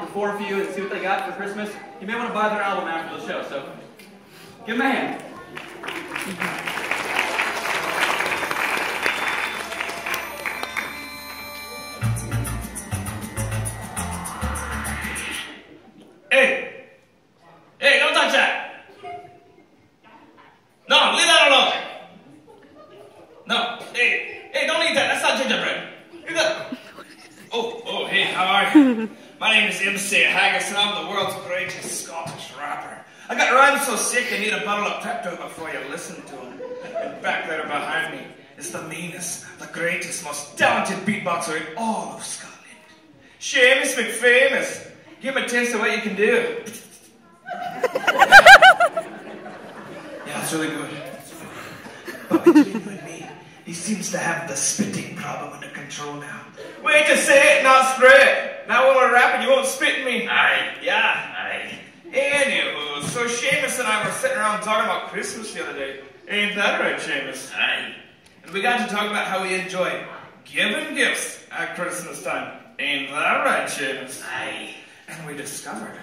perform for you and see what they got for Christmas, you may want to buy their album after the show. So give them a hand. Hey! Hey, don't touch that! No, leave that alone! No, hey, hey, don't eat that. That's not gingerbread. Oh, oh, hey, how are you? My name is MC Hagus, and I'm the world's greatest Scottish rapper. I got rhymes so sick I need a bottle of Pepto before you listen to them. And back there behind me is the meanest, the greatest, most talented beatboxer in all of Scotland. Seamus McFamous. Give him a taste of what you can do. yeah, it's really good. But between you and me, he seems to have the spitting problem under control now. Wait a say it, not straight. Now when we're rapping, you won't spit me. Aye. Yeah. Aye. Anywho, so Seamus and I were sitting around talking about Christmas the other day. Ain't that right, Seamus? Aye. And we got to talk about how we enjoy giving gifts at Christmas time. Ain't that right, Seamus? Aye. And we discovered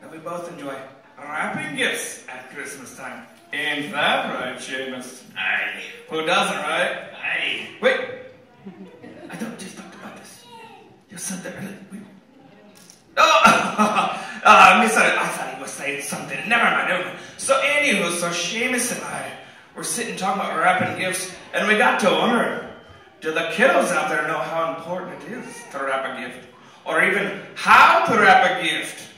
that we both enjoy wrapping gifts at Christmas time. Ain't that right, Seamus? Aye. Who doesn't, right? Aye. Wait. I thought we just talked about this. You said that really. Oh! uh, miss, I, thought he was saying something. Never mind. Never mind. So, anywho, so Seamus and I were sitting talking about wrapping gifts, and we got to wondering do the kiddos out there know how important it is to wrap a gift? Or even how to wrap a gift?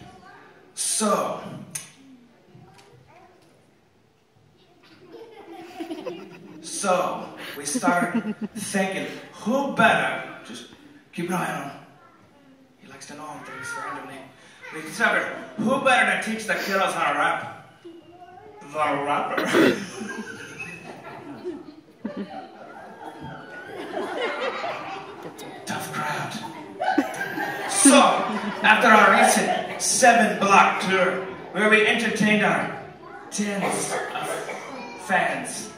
So, So we started thinking, who better? Just keep an eye on likes to know things randomly. We discovered, who better to teach the kiddos how to rap? The rapper. Tough crowd. So, after our recent seven block tour, where we entertained our tens of fans,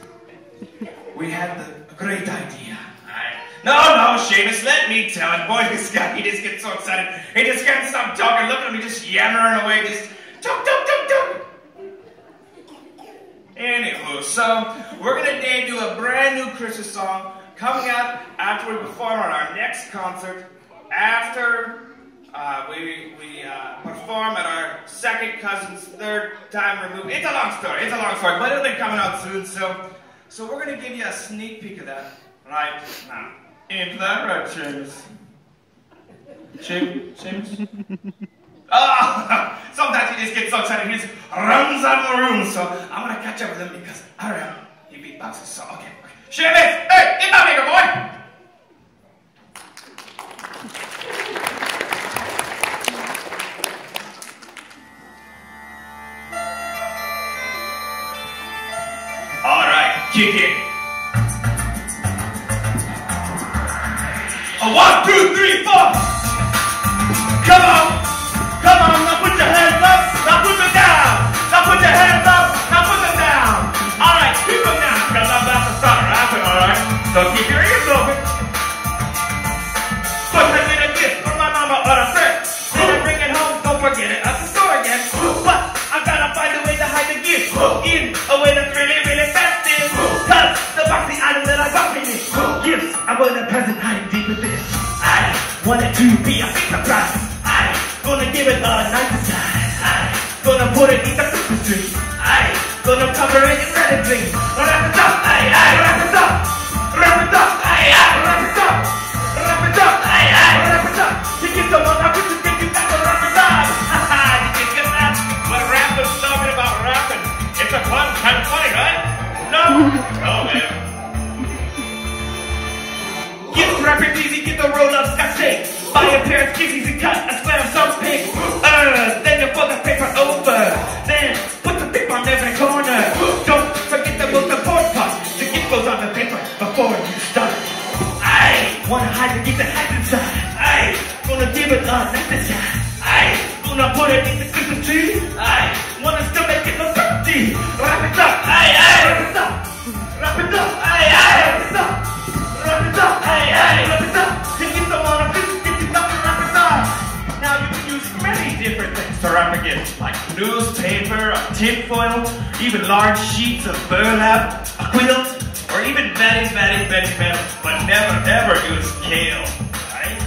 we had the great idea. No, no, Seamus, let me tell it. Boy, this guy, he just gets so excited. He just can't stop talking. Look at him, he just yammering away. Just talk, talk, talk, talk. Anywho, so we're gonna debut a brand new Christmas song coming out after we perform on our next concert. After uh, we we uh, perform at our second cousin's third time removed. It's a long story. It's a long story, but it'll be coming out soon. So. So we're going to give you a sneak peek of that right now. Ain't that right? James? James? Oh, sometimes he just gets so excited he just runs out of the room. So I'm to catch up with him because I don't know. He beatboxes. So, okay. James! Hey, get down here, boy! All right, kick it. One, two, three, four. Come on, come on. Now put your hands up. Now put them down. Now put your hands up. Now put them down. All right, keep them down I'm about to start rapping. All right, so keep your ears open. Put them in a gift for my mama or a friend. Then bring it home. Don't forget it at the store again. But I gotta find a way to hide the gift in a way that's really, really festive. The boxy item that I got me gifts. I want a to be a big surprise. I gonna give it a nice design. I gonna put it in the Christmas tree. I gonna cover it in red and green. Wrap it up, I, I, wrap it up. Wrap it up, I, I, wrap it up. Wrap it up, I, I, wrap it up. You get someone, I put you think you got to wrap it up. Did you get that? What rap is talking about rapping? It's a fun, kind of funny, right? No? Oh, man. Get rapid easy, get the roll up scotch tape. Buy a pair of kickies and cut a square of some pig. Uh, different things to wrap against, like newspaper, tinfoil, even large sheets of burlap, a quilt, or even very, very, very metal. But never, never use kale, right?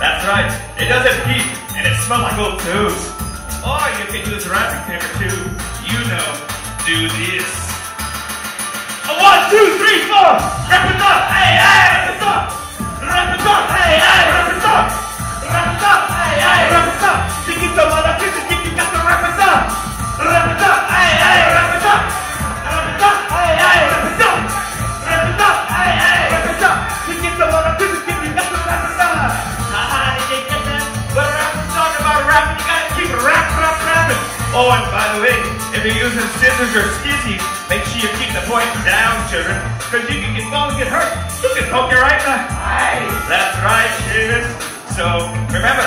That's right. It doesn't heat, and it smells like old toes. Or you can use wrapping paper too. You know, do this. A one, two, three, four. If you're using scissors or skizzies, make sure you keep the point down, children, because you can get bones get hurt. You can poke your right eye. That's right, Shaven. So remember,